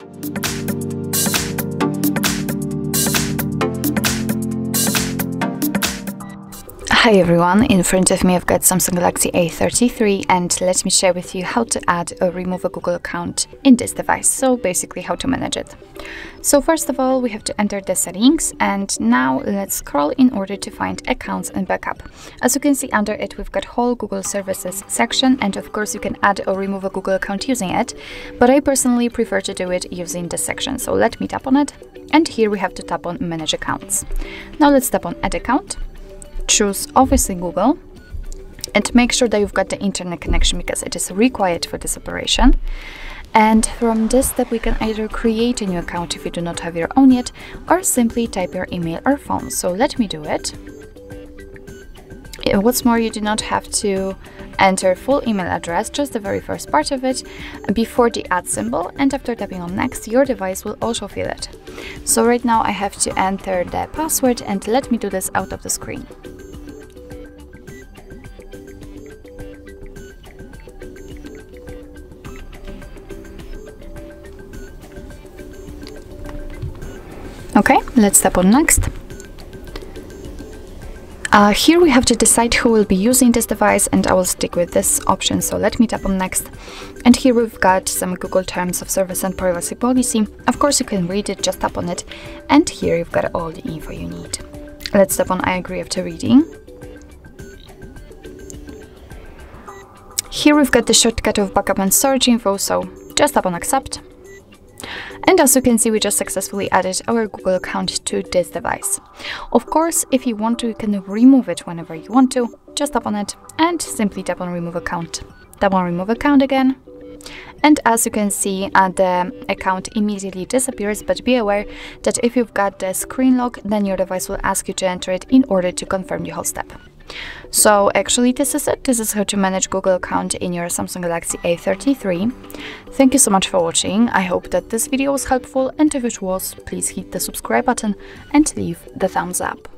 Thank you. Hi everyone, in front of me I've got Samsung Galaxy A33 and let me share with you how to add or remove a Google account in this device, so basically how to manage it. So first of all we have to enter the settings and now let's scroll in order to find accounts and backup. As you can see under it we've got whole Google services section and of course you can add or remove a Google account using it, but I personally prefer to do it using this section, so let me tap on it and here we have to tap on manage accounts. Now let's tap on add account choose obviously Google and make sure that you've got the internet connection because it is required for this operation. And from this step, we can either create a new account if you do not have your own yet, or simply type your email or phone. So let me do it. What's more, you do not have to enter full email address, just the very first part of it, before the add symbol, and after tapping on next, your device will also fill it. So right now I have to enter the password and let me do this out of the screen. Okay, let's tap on next. Uh, here we have to decide who will be using this device and I will stick with this option so let me tap on next. And here we've got some Google terms of service and privacy policy. Of course you can read it just tap on it. And here you've got all the info you need. Let's tap on I agree after reading. Here we've got the shortcut of backup and search info so just tap on accept and as you can see, we just successfully added our Google account to this device. Of course, if you want to, you can remove it whenever you want to. Just tap on it and simply tap on remove account. Tap on remove account again. And as you can see, uh, the account immediately disappears, but be aware that if you've got the screen lock, then your device will ask you to enter it in order to confirm the whole step. So actually this is it. This is how to manage Google account in your Samsung Galaxy A33. Thank you so much for watching. I hope that this video was helpful and if it was, please hit the subscribe button and leave the thumbs up.